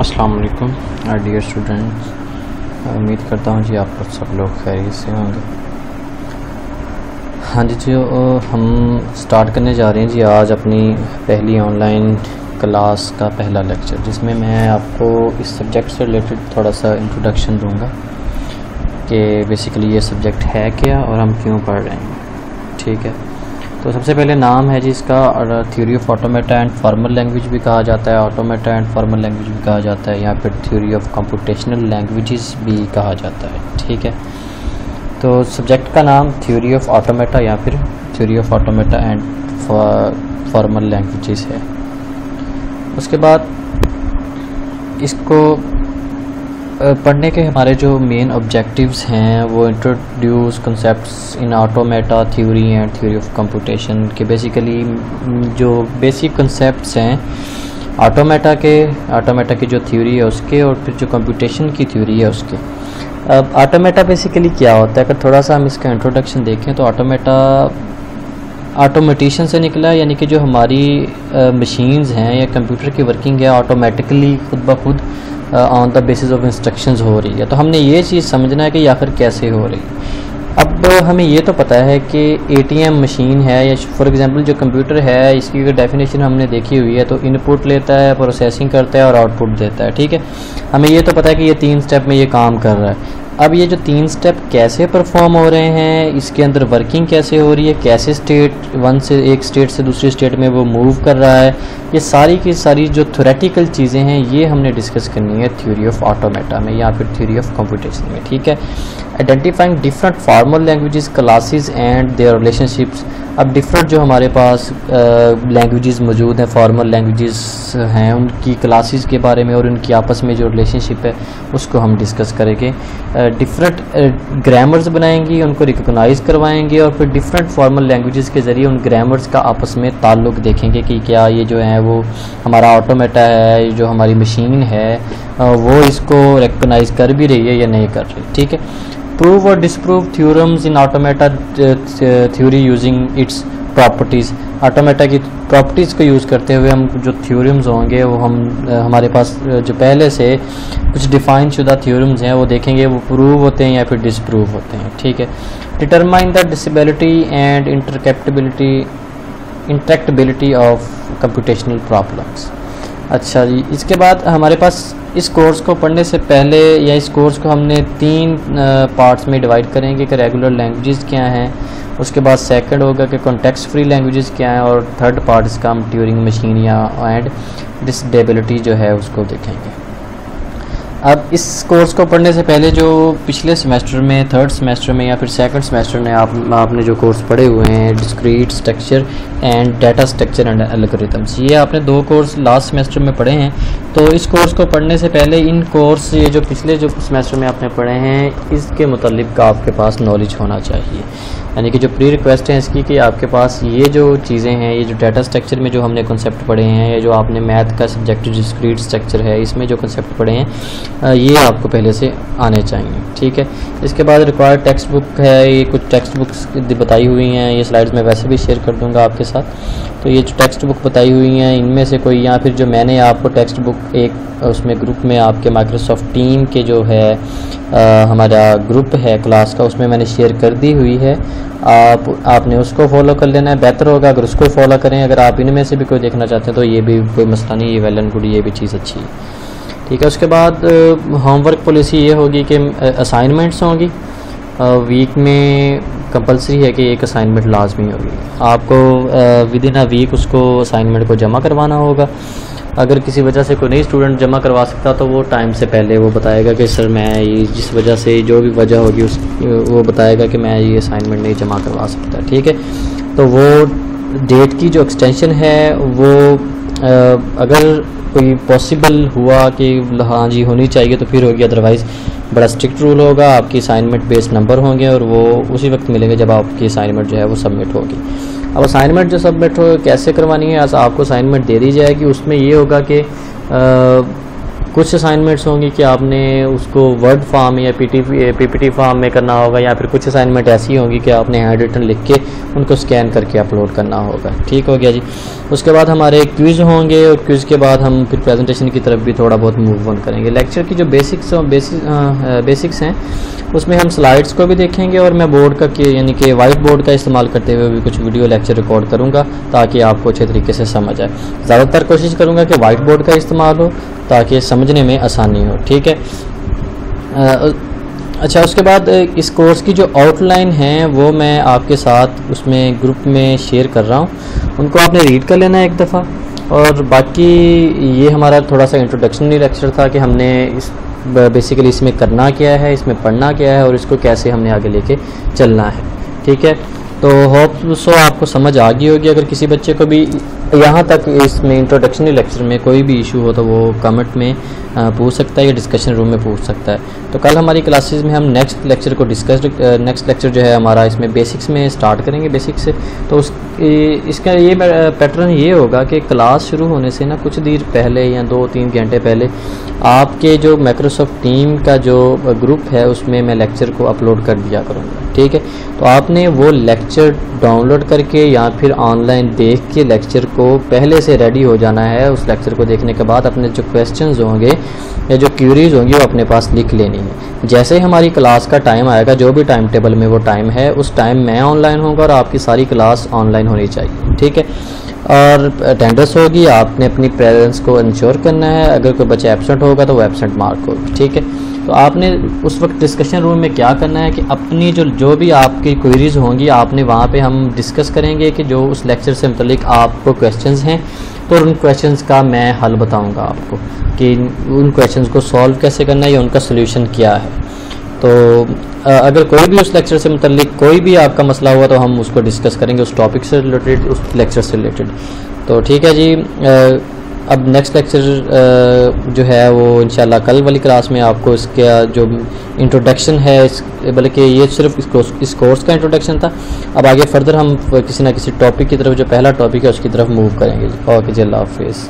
अस्सलाम वालेकुम dear students उम्मीद करता हूँ जी आप सब लोग खैरियत से होंगे। हाँ जी जी हम स्टार्ट करने जा रहे हैं जी आज अपनी पहली ऑनलाइन क्लास का पहला लेक्चर जिसमें मैं आपको इस सब्जेक्ट से रिलेटेड थोड़ा सा इंट्रोडक्शन दूँगा कि बेसिकली ये सब्जेक्ट है क्या और हम क्यों पढ़ रहे हैं। ठीक है? तो सबसे पहले नाम है जी इसका theory of automata and formal language भी कहा जाता है ऑटोमेटा एंड फॉर्मल लैंग्वेज भी कहा जाता है या फिर थ्योरी ऑफ़ कंप्यूटेशनल लैंग्वेजेस भी कहा जाता है, ठीक है? तो सब्जेक्ट का नाम थ्योरी ऑफ़ ऑटोमेटा या फिर theory of automata and formal languages है। उसके बाद इसको पढ़ने के हमारे जो मेन ऑब्जेक्टिव्स हैं, वो introduce concept in automata theory and theory of computation के बेसिकली जो बेसिक कंसेप्ट हैं ऑटोमेटा के ऑटोमेटा की जो थ्योरी है उसके और फिर जो कंप्यूटेशन की थ्योरी है उसके। अब ऑटोमेटा बेसिकली क्या होता है? अगर थोड़ा सा हम इसका इंट्रोडक्शन देखें तो ऑटोमेटा ऑटोमेटिशन से निकला यानी कि जो हमारी मशीन्स हैं या कंप्यूटर की वर्किंग है ऑटोमेटिकली खुद ब खुद on the basis of instructions हो रही है। तो हमने ये चीज़ समझना है कि फिर कैसे हो रही है। अब हमें ये तो पता है कि एटीएम मशीन है या फॉर एग्जांपल जो कंप्यूटर है, इसकी अगर डेफिनेशन हमने देखी हुई है तो इनपुट लेता है प्रोसेसिंग करता है और आउटपुट देता है, ठीक है? हमें ये तो पता है कि ये तीन स्टेप में ये काम कर रहा है। अब ये जो तीन स्टेप कैसे परफॉर्म हो रहे हैं, इसके अंदर वर्किंग कैसे हो रही है, कैसे स्टेट वन से एक स्टेट से दूसरी स्टेट में वो मूव कर रहा है, ये सारी की सारी जो थोरेटिकल चीज़ें हैं, ये हमने डिस्कस करनी है थ्योरी ऑफ़ ऑटोमेटा में या फिर थ्योरी ऑफ़ कंप्यूटेशन में, ठीक है? Identifying different formal languages classes and their relationships अब डिफरेंट जो हमारे पास लैंग्वेजेस मौजूद हैं फॉर्मल लैंग्वेजेस हैं, उनकी क्लासेस के बारे में और उनकी आपस में जो रिलेशनशिप है, उसको हम डिस्कस करेंगे। डिफरेंट ग्रामर्स बनाएँगे, उनको रिकोगनाइज करवाएँगे और फिर डिफरेंट फॉर्मल लैंग्वेजेस के ज़रिए उन ग्रामर्स का आपस में ताल्लुक देखेंगे कि क्या ये जो है वो हमारा ऑटोमेटा है जो हमारी मशीन है वो इसको रिकोगनाइज कर भी रही है या नहीं कर रही। ठीक है? प्रूव और disprove theorems in automata theory using its properties automata की प्रॉपर्टीज़ को यूज़ करते हुए हम जो थ्योरम्स होंगे, वो हम हमारे पास जो पहले से कुछ डिफाइन शुदा थ्योरम्स हैं, वो देखेंगे, वो प्रूव होते हैं या फिर डिसप्रूव होते हैं, ठीक है? Determine the decidability and intractability intractability of computational problems अच्छा जी, इसके बाद हमारे पास इस कोर्स को पढ़ने से पहले या इस कोर्स को हमने तीन पार्ट्स में डिवाइड करेंगे कि रेगुलर लैंग्वेजेस क्या हैं उसके बाद सेकंड होगा कि कॉन्टेक्स्ट फ्री लैंग्वेजेस क्या हैं और थर्ड पार्ट इसका हम ट्यूरिंग मशीन या एंड डिसडेबिलिटी जो है उसको देखेंगे। अब इस कोर्स को पढ़ने से पहले जो पिछले सेमेस्टर में थर्ड सेमेस्टर में या फिर सेकंड सेमेस्टर में आप, आपने जो कोर्स पढ़े हुए हैं discrete structure and data structure and algorithms ये आपने दो कोर्स लास्ट सेमेस्टर में पढ़े हैं। तो इस कोर्स को पढ़ने से पहले इन कोर्स ये जो पिछले जो सेमेस्टर में आपने पढ़े हैं, इसके मतलब का आपके पास नॉलेज होना चाहिए। यानी कि जो प्री रिक्वेस्ट है इसकी कि आपके पास ये जो चीज़ें हैं, ये जो डाटा स्ट्रक्चर में जो हमने कॉन्सेप्ट पढ़े हैं, या जो आपने मैथ का सब्जेक्ट डिस्क्रीट स्ट्रक्चर है, इसमें जो कॉन्सेप्ट पढ़े हैं ये आपको पहले से आने चाहिए, ठीक है? इसके बाद रिक्वायर्ड टेक्स्ट बुक है, ये कुछ टेक्स्ट बुक्स बताई हुई हैं, ये स्लाइड्स में वैसे भी शेयर कर दूँगा आपके साथ। तो ये जो टेक्स्ट बुक बताई हुई हैं इनमें से कोई या फिर जो मैंने आपको टेक्स्ट बुक एक उसमें ग्रुप में आपके माइक्रोसॉफ्ट टीम के जो है आ, हमारा ग्रुप है क्लास का उसमें मैंने शेयर कर दी हुई है। आप आपने उसको फॉलो कर लेना है। बेहतर होगा अगर उसको फॉलो करें। अगर आप इनमें से भी कोई देखना चाहते हैं तो ये भी कोई मसला नहीं ये वेल एंड गुड ये भी चीज़ अच्छी है। ठीक है उसके बाद होमवर्क पॉलिसी ये होगी कि असाइनमेंट्स होंगी। वीक में कंपलसरी है कि एक असाइनमेंट लाजमी होगी। आपको विद इन अ वीक उसको असाइनमेंट को जमा करवाना होगा। अगर किसी वजह से कोई नहीं स्टूडेंट जमा करवा सकता तो वो टाइम से पहले वो बताएगा कि, सर, मैं ये जिस वजह से जो भी वजह होगी उस, वो बताएगा कि मैं ये असाइनमेंट नहीं जमा करवा सकता। ठीक है? तो वो डेट की जो एक्सटेंशन है, वो अगर कोई पॉसिबल हुआ कि हाँ जी, होनी चाहिए तो फिर होगी अदरवाइज़ बड़ा स्ट्रिक्ट रूल होगा, आपकी असाइनमेंट बेस्ड नंबर होंगे और वो उसी वक्त मिलेंगे जब आपकी असाइनमेंट जो है वो सबमिट होगी। अब असाइनमेंट जो सबमिट हो, कैसे करवानी है? आपको असाइनमेंट दे दी जाएगी। उसमें ये होगा कि कुछ असाइनमेंट्स होंगी कि आपने उसको वर्ड फॉर्म या पीटी पीपीटी फॉर्म में करना होगा या फिर कुछ असाइनमेंट ऐसी होंगी कि आपने हैंड रिटन लिख के उनको स्कैन करके अपलोड करना होगा। ठीक हो गया जी। उसके बाद हमारे क्विज़ होंगे और क्विज़ के बाद हम फिर प्रेजेंटेशन की तरफ़ भी थोड़ा बहुत मूव ऑन करेंगे। लेक्चर की जो बेसिक्स बेसिक बेसिक्स हैं, उसमें हम स्लाइड्स को भी देखेंगे और मैं बोर्ड का यानी कि वाइट बोर्ड का इस्तेमाल करते हुए भी कुछ वीडियो लेक्चर रिकॉर्ड करूँगा ताकि आपको अच्छे तरीके से समझ आए। ज़्यादातर कोशिश करूँगा कि वाइट बोर्ड का इस्तेमाल हो ताकि समझने में आसानी हो ठीक है? आ, अच्छा उसके बाद इस कोर्स की जो आउटलाइन है वो मैं आपके साथ उसमें ग्रुप में शेयर कर रहा हूँ। उनको आपने रीड कर लेना है एक दफ़ा। और बाकी ये हमारा थोड़ा सा इंट्रोडक्शनरी लेक्चर था कि हमने इस बेसिकली इसमें करना क्या है इसमें पढ़ना क्या है और इसको कैसे हमने आगे लेके चलना है ठीक है? तो होप सो आपको समझ आ गई होगी। अगर किसी बच्चे को भी यहाँ तक इसमें इंट्रोडक्शनरी लेक्चर में कोई भी इशू हो तो वो कमेंट में पूछ सकता है या डिस्कशन रूम में पूछ सकता है। तो कल हमारी क्लासेस में हम नेक्स्ट लेक्चर को डिस्कस नेक्स्ट लेक्चर जो है हमारा इसमें बेसिक्स में स्टार्ट करेंगे बेसिक्स से। तो उस इसका ये पैटर्न ये होगा कि क्लास शुरू होने से ना कुछ देर पहले या दो तीन घंटे पहले आपके जो माइक्रोसॉफ्ट टीम का जो ग्रुप है, उसमें मैं लेक्चर को अपलोड कर दिया करूँगा। ठीक है? तो आपने वो लेक्चर डाउनलोड करके या फिर ऑनलाइन देख के लेक्चर को पहले से रेडी हो जाना है। उस लेक्चर को देखने के बाद अपने जो क्वेश्चंस होंगे, या जो क्यूरीज होंगी, वो अपने पास लिख लेनी है। जैसे ही हमारी क्लास का टाइम आएगा, जो भी टाइम टेबल में वो टाइम है, उस टाइम मैं ऑनलाइन होगा और आपकी सारी क्लास ऑनलाइन होनी चाहिए। ठीक है? और अटेंडेंस होगी, आपने अपनी प्रेजेंस को इंश्योर करना है। अगर कोई बच्चा एबसेंट होगा तो वो एबसेंट मार्क होगा, ठीक है? तो आपने उस वक्त डिस्कशन रूम में क्या करना है कि अपनी जो जो भी आपकी क्वेरीज होंगी, आपने वहाँ पे हम डिस्कस करेंगे कि जो उस लेक्चर से मतलब आपको क्वेश्चंस हैं तो उन क्वेश्चंस का मैं हल बताऊँगा आपको कि उन क्वेश्चंस को सॉल्व कैसे करना है या उनका सोल्यूशन क्या है। तो अगर कोई भी उस लेक्चर से मतलब कोई भी आपका मसला हुआ तो हम उसको डिस्कस करेंगे उस टॉपिक से रिलेटेड उस लेक्चर से रिलेटेड तो ठीक है जी अब नेक्स्ट लेक्चर जो है वो इंशाल्लाह कल वाली क्लास में आपको इसका जो इंट्रोडक्शन है, इस, बल्कि ये सिर्फ़ इस कोर्स इस कोर्स का इंट्रोडक्शन था। अब आगे फर्दर हम किसी ना किसी टॉपिक की तरफ़, जो पहला टॉपिक है, उसकी तरफ़ मूव करेंगे ओके जी, अल्लाह हाफिज़।